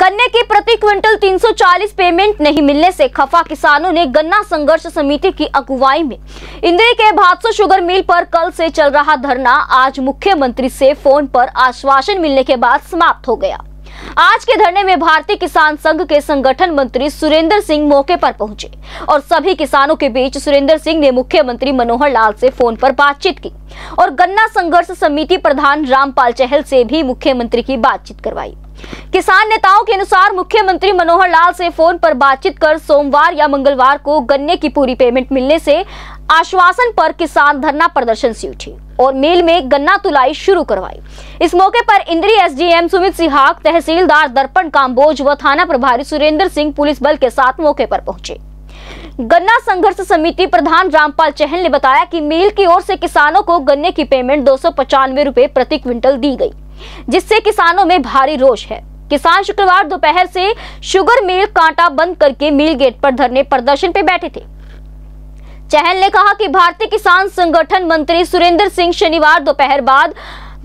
गन्ने की प्रति क्विंटल 340 पेमेंट नहीं मिलने से खफा किसानों ने गन्ना संघर्ष समिति की अगुवाई में इंदिरा के भादसो शुगर मिल पर कल से चल रहा धरना आज मुख्यमंत्री से फ़ोन पर आश्वासन मिलने के बाद समाप्त हो गया। आज के धरने में भारतीय किसान संघ के संगठन मंत्री सुरेंद्र सिंह मौके पर पहुँचे और सभी किसानों के बीच सुरेंद्र सिंह ने मुख्यमंत्री मनोहर लाल से फ़ोन पर बातचीत की और गन्ना संघर्ष समिति प्रधान रामपाल चहल से भी मुख्यमंत्री की बातचीत करवाई। किसान नेताओं के अनुसार मुख्यमंत्री मनोहर लाल से फ़ोन पर बातचीत कर सोमवार या मंगलवार को गन्ने की पूरी पेमेंट मिलने से आश्वासन पर किसान धरना प्रदर्शन से उठे और मेल में गन्ना तुलाई शुरू करवाई। इस मौके पर इंद्री एसडीएम सुमित सिहाग, तहसीलदार दर्पण काम्बोज व थाना प्रभारी सुरेंद्र सिंह पुलिस बल के साथ मौके पर पहुँचे। गन्ना संघर्ष समिति प्रधान रामपाल चहल ने बताया कि मिल की ओर से किसानों को गन्ने की पेमेंट दो सौ प्रति क्विंटल दी गई। जिससे किसानों में भारी रोष है। किसान शुक्रवार दोपहर से शुगर मिल कांटा बंद करके मिल गेट पर धरने प्रदर्शन पे बैठे थे। चहल ने कहा कि भारतीय किसान संगठन मंत्री सुरेंद्र सिंह शनिवार दोपहर बाद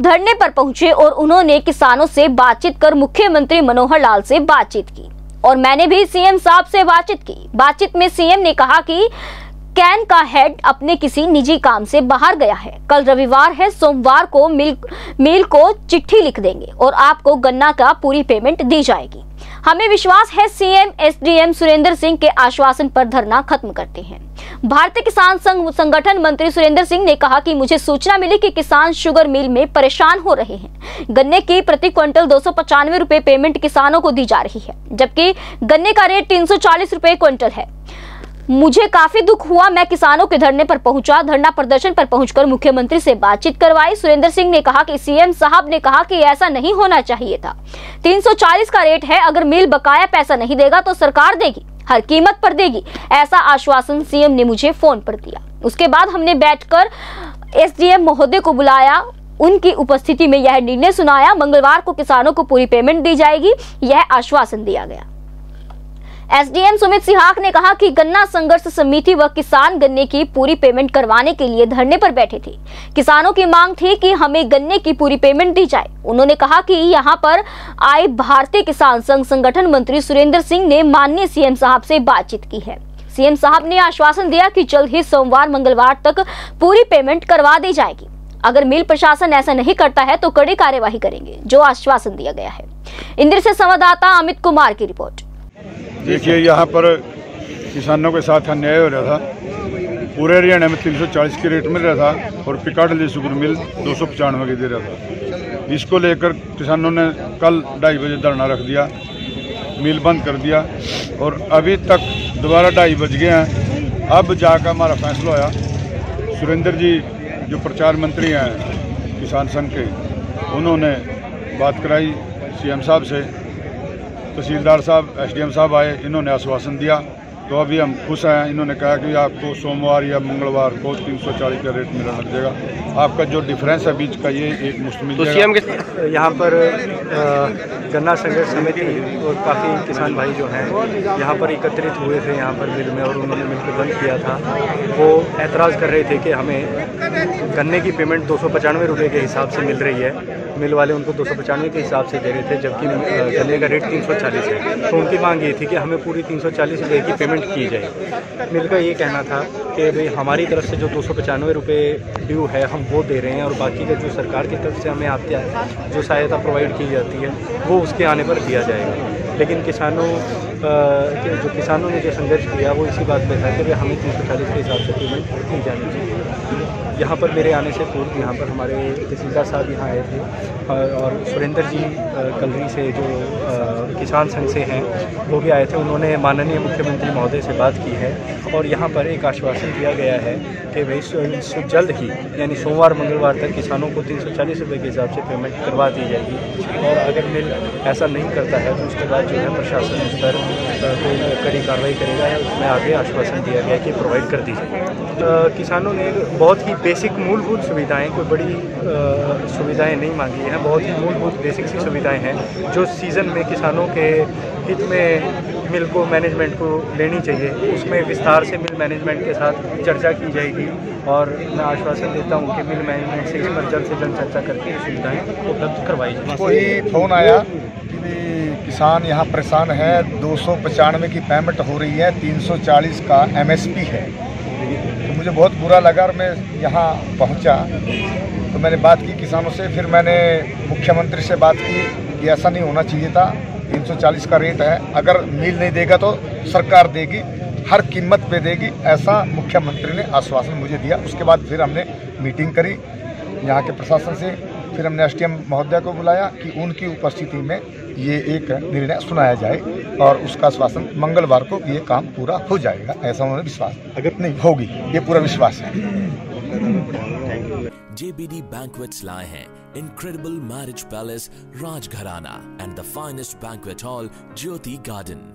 धरने पर पहुँचे और उन्होंने किसानों से बातचीत कर मुख्यमंत्री मनोहर लाल से बातचीत की। और मैंने भी सीएम साहब से बातचीत की। बातचीत में सीएम ने कहा कि कैन का हेड अपने किसी निजी काम से बाहर गया है। कल रविवार है, सोमवार को मिल मिल को चिट्ठी लिख देंगे और आपको गन्ना का पूरी पेमेंट दी जाएगी। हमें विश्वास है, सीएम, एसडीएम सुरेंद्र सिंह के आश्वासन पर धरना खत्म करते हैं। भारतीय किसान संघ, संगठन मंत्री सुरेंद्र सिंह ने कहा कि मुझे सूचना मिली कि किसान शुगर मिल में परेशान हो रहे हैं। गन्ने की प्रति क्विंटल दो रुपए पेमेंट किसानों को दी जा रही है, जबकि गन्ने का रेट तीन रुपए क्विंटल है। मुझे काफ़ी दुख हुआ, मैं किसानों के धरने पर पहुँचा, धरना प्रदर्शन पर पहुंचकर मुख्यमंत्री से बातचीत करवाई। सुरेंद्र सिंह ने कहा कि, सीएम साहब ने कहा कि ऐसा नहीं होना चाहिए था। 340 का रेट है, अगर मिल बकाया पैसा नहीं देगा तो सरकार देगी, हर कीमत पर देगी, ऐसा आश्वासन सीएम ने मुझे फ़ोन पर दिया। उसके बाद हमने बैठकर एसडीएम महोदय को बुलाया, उनकी उपस्थिति में यह निर्णय सुनाया, मंगलवार को किसानों को पूरी पेमेंट दी जाएगी, यह आश्वासन दिया गया। एसडीएम सुमित सिहाग ने कहा कि गन्ना संघर्ष समिति व किसान गन्ने की पूरी पेमेंट करवाने के लिए धरने पर बैठे थे। किसानों की मांग थी कि हमें गन्ने की पूरी पेमेंट दी जाए। उन्होंने कहा कि यहाँ पर आए भारतीय किसान संघ संगठन मंत्री सुरेंद्र सिंह ने माननीय सीएम साहब से बातचीत की है। सीएम साहब ने आश्वासन दिया कि जल्द ही सोमवार, मंगलवार तक पूरी पेमेंट करवा दी जाएगी। अगर मिल प्रशासन ऐसा नहीं करता है तो कड़ी कार्यवाही करेंगे, जो आश्वासन दिया गया है। इंदिर से संवाददाता अमित कुमार की रिपोर्ट। देखिए, यहाँ पर किसानों के साथ अन्याय हो रहा था। पूरे हरियाणा में 340 की रेट मिल रहा था और पिकाडली शुगर मिल दो सौ पचानवे की दे रहा था। इसको लेकर किसानों ने कल ढाई बजे धरना रख दिया, मिल बंद कर दिया और अभी तक दोबारा ढाई बज गए हैं। अब जाकर हमारा फैसला होया, सुरेंद्र जी, जो प्रचार मंत्री हैं, किसान संघ के, उन्होंने बात कराई सीएम साहब से। तहसीलदार साहब एसडीएम साहब आए इन्होंने आश्वासन दिया तो अभी हम खुश हैं। इन्होंने कहा कि आपको सोमवार या मंगलवार को तीन सौ चालीस का रेट मिलने लग जाएगा आपका जो डिफरेंस है बीच का ये एक मुश्त मिल तो जाएगा सीएम के यहाँ पर गन्ना संघर्ष समिति और काफ़ी किसान भाई जो हैं यहाँ पर एकत्रित हुए थे यहाँ पर मिल में और उन्होंने मिलकर बंद किया था। वो ऐतराज़ कर रहे थे कि हमें गन्ने की पेमेंट दो सौ पचानवे रुपये के हिसाब से मिल रही है। मिल वाले उनको दो सौ पचानवे के हिसाब से दे रहे थे जबकि गन्ने का रेट तीन सौ चालीस है। तो उनकी मांग ये थी कि हमें पूरी तीन सौ चालीस रुपये की पेमेंट की जाए मेरे का ये कहना था कि भाई हमारी तरफ़ से जो दो सौ पचानवे रुपये ड्यू है, हम वो दे रहे हैं और बाकी का जो सरकार की तरफ़ से हमें आते जो सहायता प्रोवाइड की जाती है, वो उसके आने पर दिया जाएगा। लेकिन किसानों जो किसानों ने जो संघर्ष किया वो इसी बात पर था कि हमें तीन सौ चालीस के हिसाब से पेमेंट की जानी चाहिए। यहाँ पर मेरे आने से पूर्व यहाँ पर हमारे तहसीलदार साहब यहाँ आए थे और सुरेंद्र जी कलरी से जो किसान संघ से हैं वो भी आए थे। उन्होंने माननीय मुख्यमंत्री महोदय से बात की है और यहाँ पर एक आश्वासन दिया गया है कि भाई जल्द ही यानी सोमवार मंगलवार तक किसानों को तीन सौ चालीस रुपये के हिसाब से पेमेंट करवा दी जाएगी। और अगर मिल ऐसा नहीं करता है तो उसके बाद जो है प्रशासन अ, कोई कड़ी कार्रवाई करेगा या उसमें आगे आश्वासन दिया गया कि प्रोवाइड कर दी जाए किसानों ने बहुत ही बेसिक मूलभूत सुविधाएँ कोई बड़ी सुविधाएँ नहीं मांगी हैं बहुत ही मूलभूत बेसिक सी सुविधाएँ हैं जो सीज़न में किसानों के हित में मिल को मैनेजमेंट को लेनी चाहिए उसमें विस्तार से मिल मैनेजमेंट के साथ चर्चा की जाएगी और मैं आश्वासन देता हूँ कि मिल मैनेजमेंट से इस पर जल्द से जल्द चर्चा करके सुविधाएँ उपलब्ध करवाई कोई फ़ोन आया किसान यहाँ परेशान है। दो सौ पचानवे की पेमेंट हो रही है। 340 का एमएसपी है। तो मुझे बहुत बुरा लगा और मैं यहाँ पहुँचा। तो मैंने बात की किसानों से, फिर मैंने मुख्यमंत्री से बात की कि ऐसा नहीं होना चाहिए था। 340 का रेट है। अगर मिल नहीं देगा तो सरकार देगी, हर कीमत पे देगी। ऐसा मुख्यमंत्री ने आश्वासन मुझे दिया। उसके बाद फिर हमने मीटिंग करी यहाँ के प्रशासन से। फिर हमने एस महोदय को बुलाया कि उनकी उपस्थिति में ये एक निर्णय सुनाया जाए और उसका आश्वासन मंगलवार को ये काम पूरा हो जाएगा, ऐसा उन्होंने विश्वास अगर नहीं, होगी, ये पूरा विश्वास है JBD Banquets lie hai incredible marriage palace Rajgharana and the finest banquet hall Jyoti Garden.